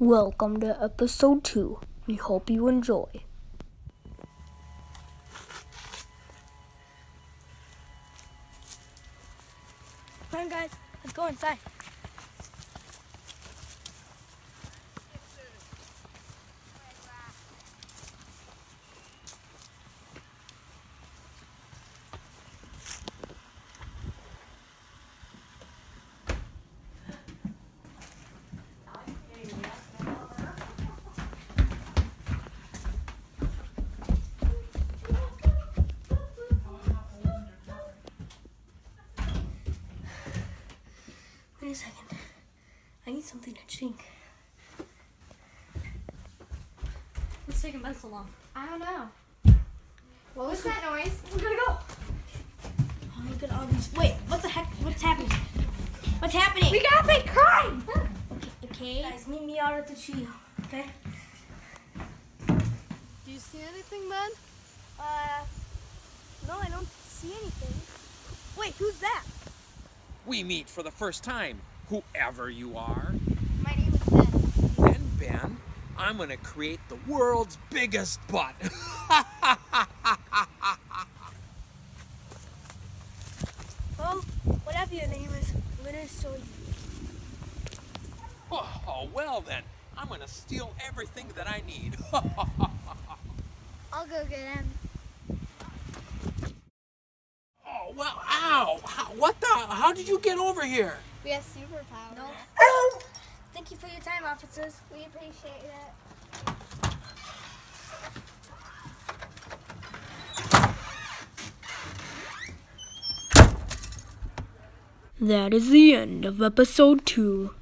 Welcome to episode 2. We hope you enjoy. Come on, guys. Let's go inside. Wait a second. I need something to drink. What's taking Ben so long? I don't know. What was that noise? We gotta go. Oh, at all these. Wait, what the heck? What's happening? What's happening? We gotta fake crime! okay. Guys, meet me out at the tree. Okay. Do you see anything, Ben? Uh, no, I don't see anything. Wait, who's that? We meet for the first time, whoever you are. My name is Ben. And Ben, I'm gonna create the world's biggest butt. Well, whatever your name is, let us show you. oh, well then, I'm gonna steal everything that I need. I'll go get him. oh, well, ow! How, what the? How did you get over here? We have superpowers. No. Thank you for your time, officers. We appreciate it. That is the end of episode 2.